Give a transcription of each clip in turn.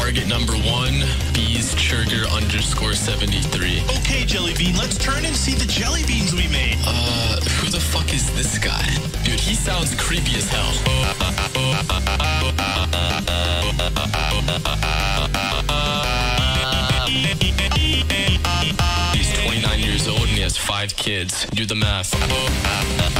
Target number one, Bees Churger underscore 73. Okay, Jelly Bean, let's turn and see the jelly beans we made. Uh, who the fuck is this guy? Dude, he sounds creepy as hell. He's 29 years old and he has five kids. Do the math.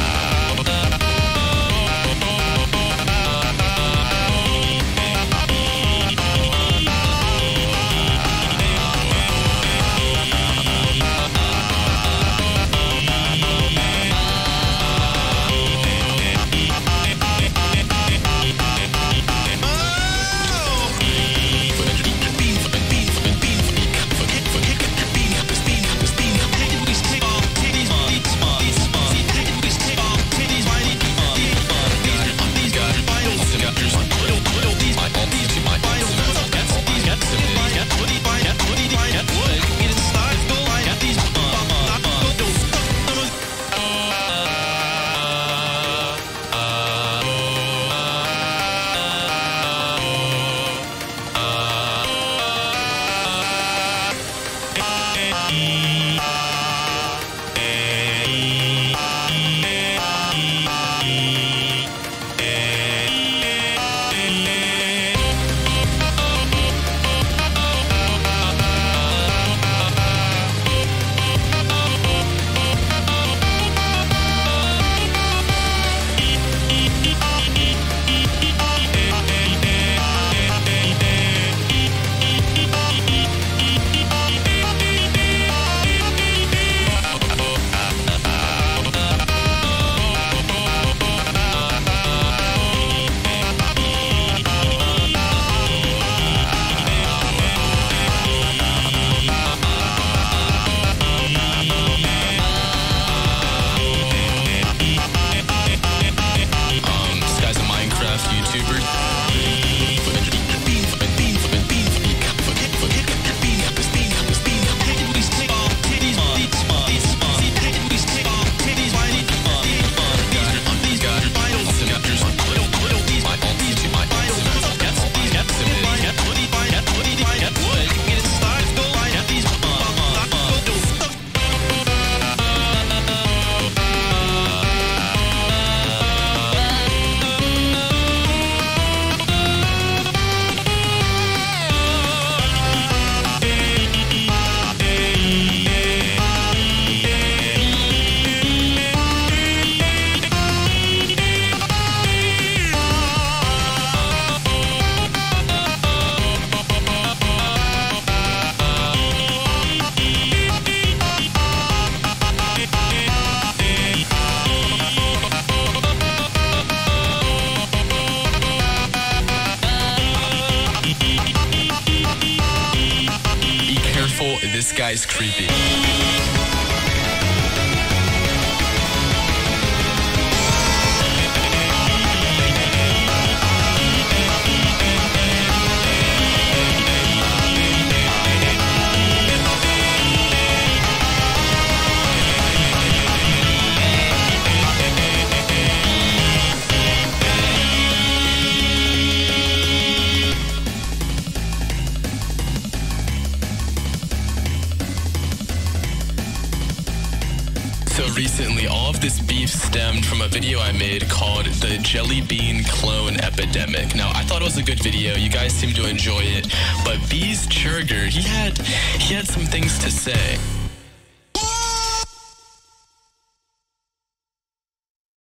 YouTuber. This guy's creepy. So recently, all of this beef stemmed from a video I made called The Jelly Bean Clone Epidemic. Now, I thought it was a good video. You guys seem to enjoy it. But Bees Churger, he had he had some things to say.